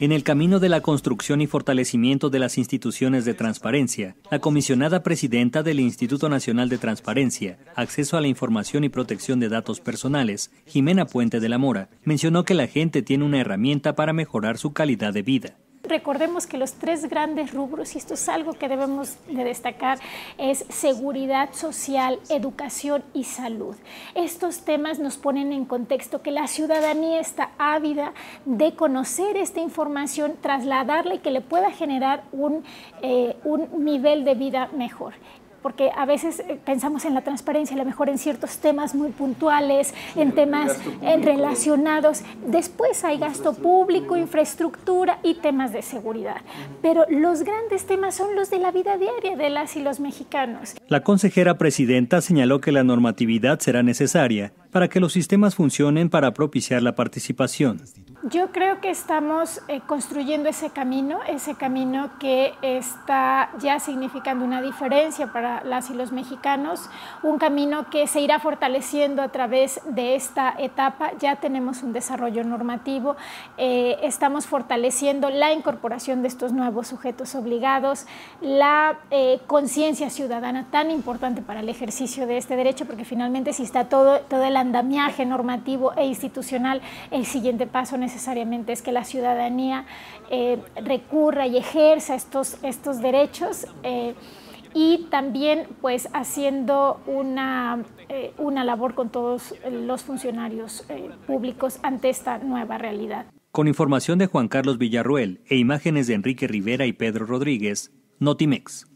En el camino de la construcción y fortalecimiento de las instituciones de transparencia, la comisionada presidenta del Instituto Nacional de Transparencia, Acceso a la Información y Protección de Datos Personales, Jimena Puente de la Mora, mencionó que la gente tiene una herramienta para mejorar su calidad de vida. Recordemos que los tres grandes rubros, y esto es algo que debemos de destacar, es seguridad social, educación y salud. Estos temas nos ponen en contexto que la ciudadanía está ávida de conocer esta información, trasladarla y que le pueda generar un, eh, un nivel de vida mejor porque a veces eh, pensamos en la transparencia, a lo mejor en ciertos temas muy puntuales, en temas relacionados. Después hay gasto público, infraestructura y temas de seguridad. Pero los grandes temas son los de la vida diaria de las y los mexicanos. La consejera presidenta señaló que la normatividad será necesaria para que los sistemas funcionen para propiciar la participación. Yo creo que estamos eh, construyendo ese camino, ese camino que está ya significando una diferencia para las y los mexicanos, un camino que se irá fortaleciendo a través de esta etapa. Ya tenemos un desarrollo normativo, eh, estamos fortaleciendo la incorporación de estos nuevos sujetos obligados, la eh, conciencia ciudadana tan importante para el ejercicio de este derecho, porque finalmente si está todo, todo el andamiaje normativo e institucional, el siguiente paso necesariamente necesariamente es que la ciudadanía eh, recurra y ejerza estos, estos derechos eh, y también pues haciendo una, eh, una labor con todos los funcionarios públicos ante esta nueva realidad. Con información de Juan Carlos Villarruel e imágenes de Enrique Rivera y Pedro Rodríguez, Notimex.